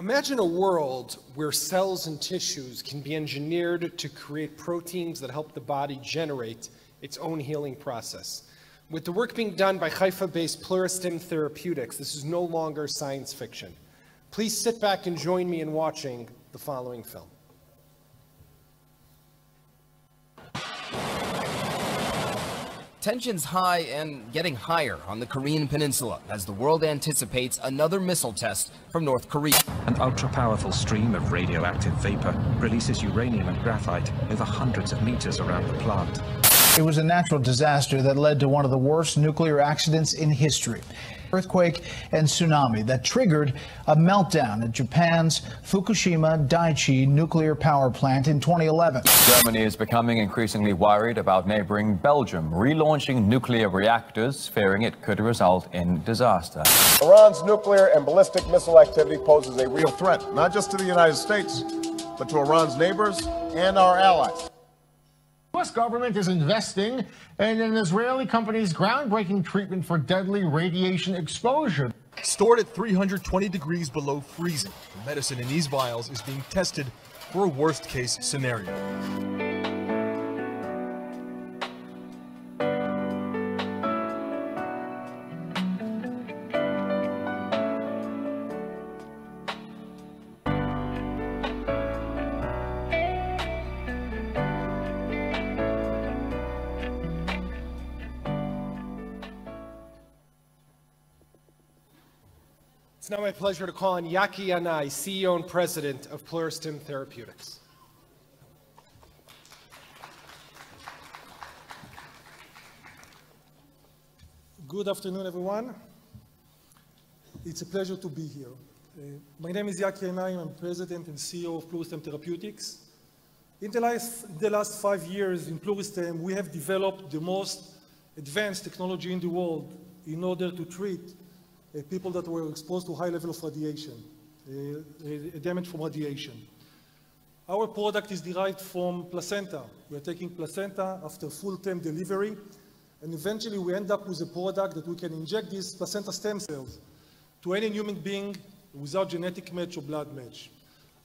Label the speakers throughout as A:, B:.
A: Imagine a world where cells and tissues can be engineered to create proteins that help the body generate its own healing process. With the work being done by Haifa-based Pluristem Therapeutics, this is no longer science fiction. Please sit back and join me in watching the following film.
B: Tensions high and getting higher on the Korean peninsula as the world anticipates another missile test from North Korea.
C: An ultra-powerful stream of radioactive vapor releases uranium and graphite over hundreds of meters around the plant.
D: It was a natural disaster that led to one of the worst nuclear accidents in history earthquake and tsunami that triggered a meltdown at Japan's Fukushima Daiichi nuclear power plant in 2011.
E: Germany is becoming increasingly worried about neighboring Belgium relaunching nuclear reactors, fearing it could result in disaster.
F: Iran's nuclear and ballistic missile activity poses a real threat, not just to the United States, but to Iran's neighbors and our allies.
G: U.S. government is investing in an Israeli company's groundbreaking treatment for deadly radiation exposure.
H: Stored at 320 degrees below freezing, the medicine in these vials is being tested for a worst case scenario.
A: It's now my pleasure to call on Yaky Yanay, CEO and President of Pluristem Therapeutics.
I: Good afternoon, everyone. It's a pleasure to be here. Uh, my name is Yaky Yanay. I'm President and CEO of Pluristem Therapeutics. In the, last, in the last five years in Pluristem, we have developed the most advanced technology in the world in order to treat people that were exposed to high level of radiation, damage from radiation. Our product is derived from placenta. We are taking placenta after full-term delivery, and eventually we end up with a product that we can inject these placenta stem cells to any human being without genetic match or blood match.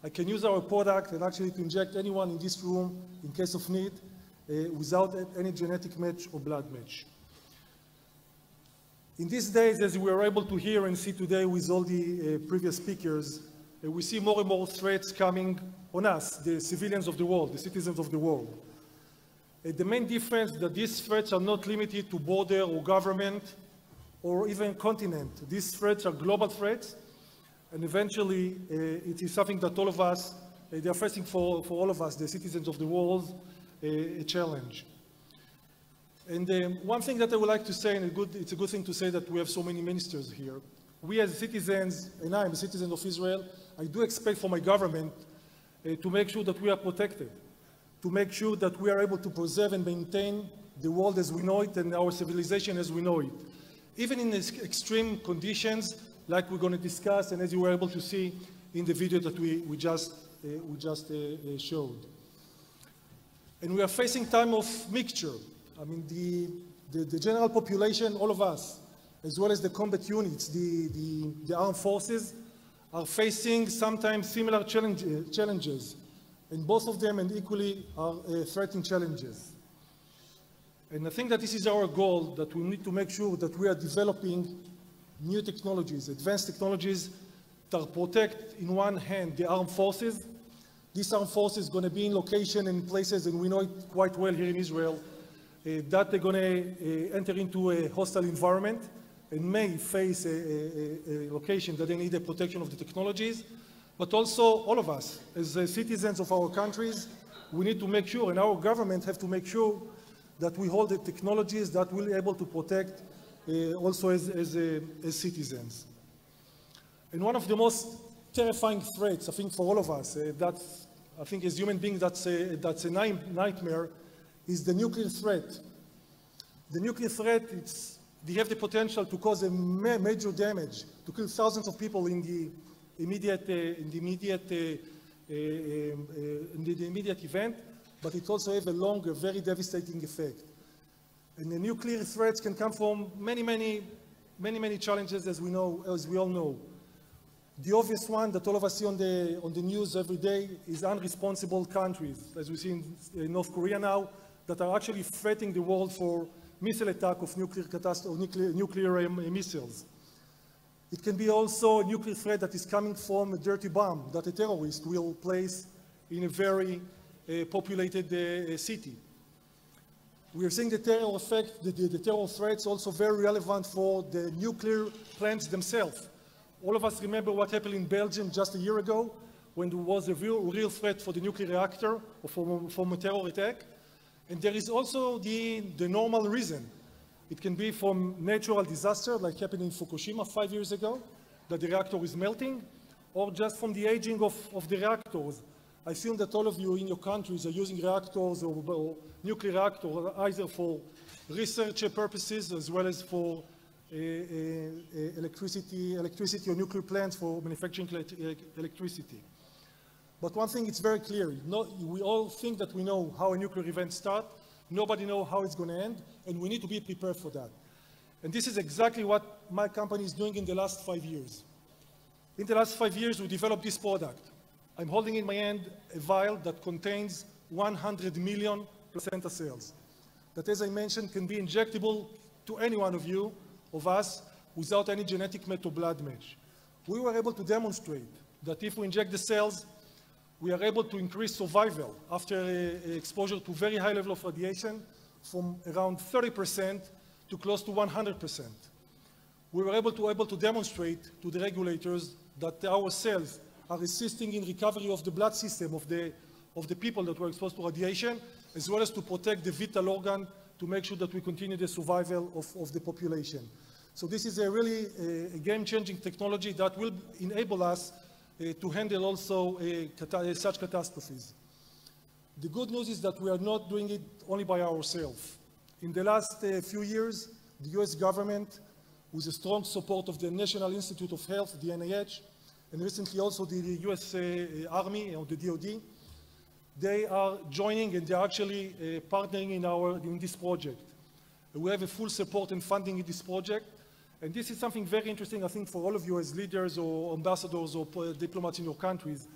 I: I can use our product and actually to inject anyone in this room in case of need uh, without any genetic match or blood match. In these days, as we are able to hear and see today with all the uh, previous speakers, uh, we see more and more threats coming on us, the civilians of the world, the citizens of the world. Uh, the main difference that these threats are not limited to border or government or even continent. These threats are global threats, and eventually uh, it is something that all of us, uh, they are facing for, for all of us, the citizens of the world, uh, a challenge. And um, one thing that I would like to say, and a good, it's a good thing to say that we have so many ministers here. We as citizens, and I am a citizen of Israel, I do expect from my government uh, to make sure that we are protected, to make sure that we are able to preserve and maintain the world as we know it and our civilization as we know it. Even in extreme conditions, like we're going to discuss, and as you were able to see in the video that we, we just, uh, we just uh, uh showed. And we are facing time of mixture. I mean, the, the, the, general population, all of us, as well as the combat units, the, the, the armed forces, are facing sometimes similar challenge, uh, challenges. And both of them and equally are uh, threatening challenges. And I think that this is our goal, that we need to make sure that we are developing new technologies, advanced technologies that protect, in one hand, the armed forces. These armed forces are going to be in location and places, and we know it quite well here in Israel, that they're going to uh, enter into a hostile environment and may face a, a, a, location that they need the protection of the technologies. But also all of us, as uh, citizens of our countries, we need to make sure, and our government have to make sure that we hold the technologies that will be able to protect uh, also as, as, uh, as, citizens. And one of the most terrifying threats, I think, for all of us, uh, that's, I think as human beings, that's a, that's a nightmare, is the nuclear threat. The nuclear threat, it's, they have the potential to cause a ma major damage, to kill thousands of people in the immediate, uh, in the immediate, uh, uh, um, uh in the immediate event, but it also have a longer, very devastating effect. And the nuclear threats can come from many, many, many, many challenges, as we know, as we all know. The obvious one that all of us see on the, on the news every day is unresponsible countries, as we see in North Korea now, that are actually threatening the world for missile attack of nuclear, catastrophe, nuclear, nuclear missiles. It can be also a nuclear threat that is coming from a dirty bomb that a terrorist will place in a very uh, populated uh, city. We are seeing the terror effect, the, the, the, terror threats also very relevant for the nuclear plants themselves. All of us remember what happened in Belgium just a year ago when there was a real, real threat for the nuclear reactor or from, from a terror attack. And there is also the, the normal reason. It can be from natural disaster like happened in Fukushima five years ago, that the reactor is melting, or just from the aging of, of the reactors. I assume that all of you in your countries are using reactors or, or nuclear reactors either for research purposes as well as for uh, uh, electricity, electricity or nuclear plants for manufacturing electricity. But one thing is very clear. No, we all think that we know how a nuclear event starts. Nobody knows how it's going to end, and we need to be prepared for that. And this is exactly what my company is doing in the last five years. In the last five years, we developed this product. I'm holding in my hand a vial that contains 100 million placenta cells that, as I mentioned, can be injectable to any one of you, of us, without any genetic blood match. We were able to demonstrate that if we inject the cells, we are able to increase survival after exposure to very high level of radiation from around 30% to close to 100%. We were able to, able to demonstrate to the regulators that our cells are assisting in recovery of the blood system of the, of the people that were exposed to radiation, as well as to protect the vital organ to make sure that we continue the survival of, of the population. So this is a really game-changing technology that will enable us uh, Eh, to handle also uh, such catastrophes. The good news is that we are not doing it only by ourselves. In the last few years, the US government, with the strong support of the National Institute of Health, the NIH, and recently also the US Army or the DoD, they are joining and they're actually partnering in, our, in this project. We have a full support and funding in this project. And this is something very interesting, I think, for all of you as leaders or ambassadors or diplomats in your countries.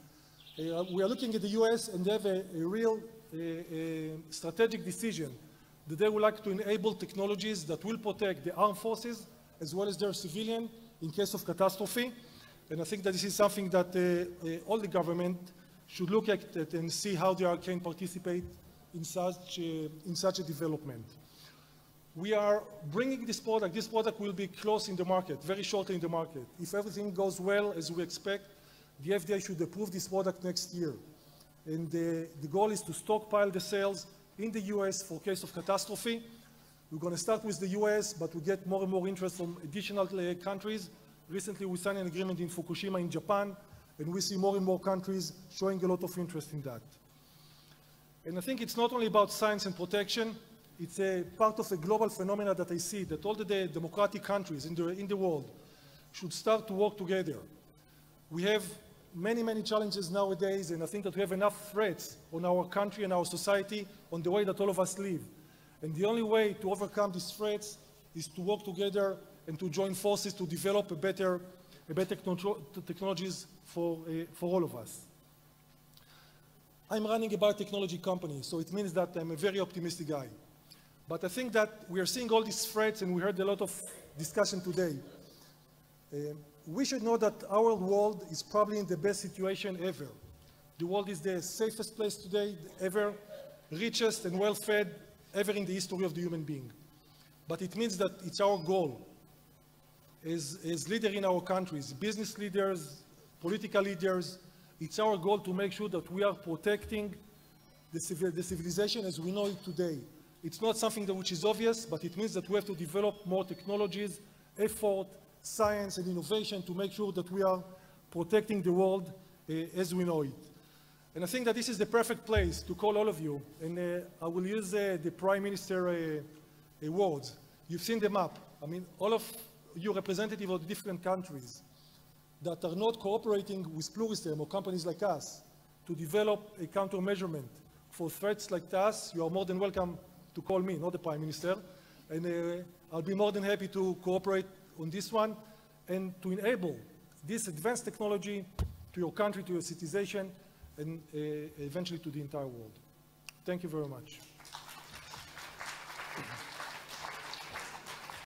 I: Uh, we are looking at the US and they have a, a real a, strategic decision that they would like to enable technologies that will protect the armed forces as well as their civilian in case of catastrophe. And I think that this is something that uh, uh, all the government should look at and see how they can participate in such, in such a development we are bringing this product. This product will be close in the market, very shortly in the market. If everything goes well as we expect, the FDA should approve this product next year. And the, the goal is to stockpile the sales in the US for case of catastrophe. We're going to start with the US, but we get more and more interest from additional countries. Recently, we signed an agreement in Fukushima in Japan, and we see more and more countries showing a lot of interest in that. And I think it's not only about science and protection, it's a part of a global phenomena that I see, that all the democratic countries in the, in the world should start to work together. We have many, many challenges nowadays, and I think that we have enough threats on our country and our society on the way that all of us live. And the only way to overcome these threats is to work together and to join forces to develop a better, a better technologies for, uh, for all of us. I'm running a biotechnology company, so it means that I'm a very optimistic guy. But I think that we are seeing all these threats, and we heard a lot of discussion today. Uh, we should know that our world is probably in the best situation ever. The world is the safest place today ever, richest and well-fed ever in the history of the human being. But it means that it's our goal as, as leaders in our countries, business leaders, political leaders, it's our goal to make sure that we are protecting the, civil, the civilization as we know it today. It's not something that which is obvious, but it means that we have to develop more technologies, effort, science, and innovation to make sure that we are protecting the world uh, as we know it. And I think that this is the perfect place to call all of you, and uh, I will use uh, the Prime Minister words. You've seen the map. I mean, all of you representatives of different countries that are not cooperating with Pluristem or companies like us to develop a countermeasurement for threats like us, you are more than welcome to call me, not the Prime Minister. And uh, I'll be more than happy to cooperate on this one and to enable this advanced technology to your country, to your citizen, and uh, eventually to the entire world. Thank you very much.